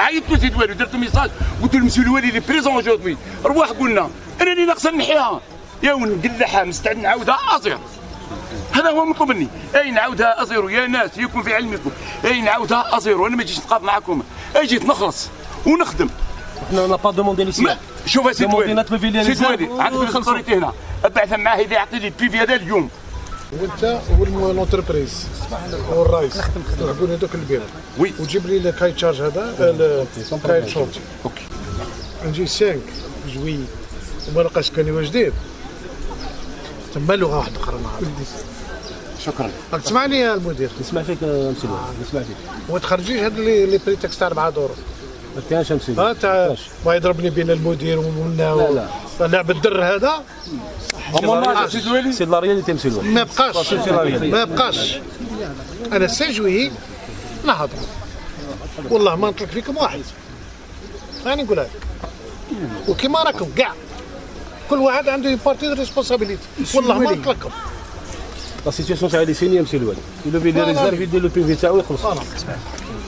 عيطت لسيد الوالي درت ميساج قلت له مسيو الوالي لي بريزون اجوردي رواح قلنا أنا اللي ناقصه نحيها. يا ونقلعها مستعد نعاودها أزير. هذا هو مطلوب مني أي نعاودها ازيرو يا ناس يكون في علمكم أي نعاودها ازيرو أنا ما جيتش نتقاضى معكم. أي جيت نخلص ونخدم. إحنا با دوموندي ما شوف سيد الوالي نات بافيليا سيد ريزيرف عندك وخلصوا. الاثوريتي هنا. ابعث معاه اذا يعطي لي البيفي هذا اليوم. وانت والونتربريز والرايس تلعبون هذوك البيع وي. وتجيب لي الكاي تشارج هذا الكاي شونتي أوكي نجي 5 جوي. وما لقاش كان واجدين تما لغة واحدة أخرى نهار شكرا. راك تسمعني يا المدير؟ نسمع فيك آه، مسلم. نسمع فيك. وما تخرجيش هاد لي لي بريتكست تاع 4 دور ما كانش مسلم ها تاع ما يضربني بين المدير ومنا لا، لا. لعب الدر هذا. سيد الوالي سي لا رياليتي مسلم ما بقاش. ما بقاش. أنا ساجوي نهضر والله ما نطلق فيكم واحد. راني نقولها لك وكما راكم كاع كل واحد عنده بارتي ريسبونسابيلتي والله ما نطلقكم. لا سيتياسيون تاع لي سيني مسلم الوالي يلوفي لي لا. ريزيرف يدير لو بيفي تاعو يخلص خلاص